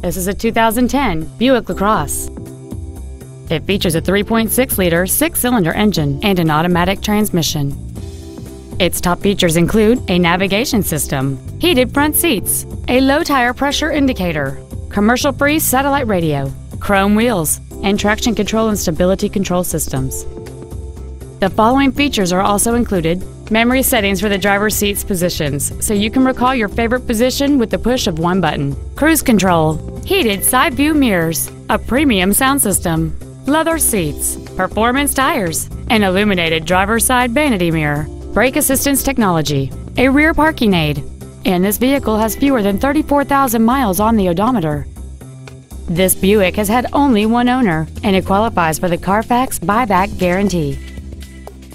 This is a 2010 Buick LaCrosse. It features a 3.6-liter six-cylinder engine and an automatic transmission. Its top features include a navigation system, heated front seats, a low tire pressure indicator, commercial-free satellite radio, chrome wheels, and traction control and stability control systems. The following features are also included memory settings for the driver's seat's positions, so you can recall your favorite position with the push of one button, cruise control, heated side view mirrors, a premium sound system, leather seats, performance tires, an illuminated driver's side vanity mirror, brake assistance technology, a rear parking aid, and this vehicle has fewer than 34,000 miles on the odometer. This Buick has had only one owner, and it qualifies for the Carfax buyback guarantee.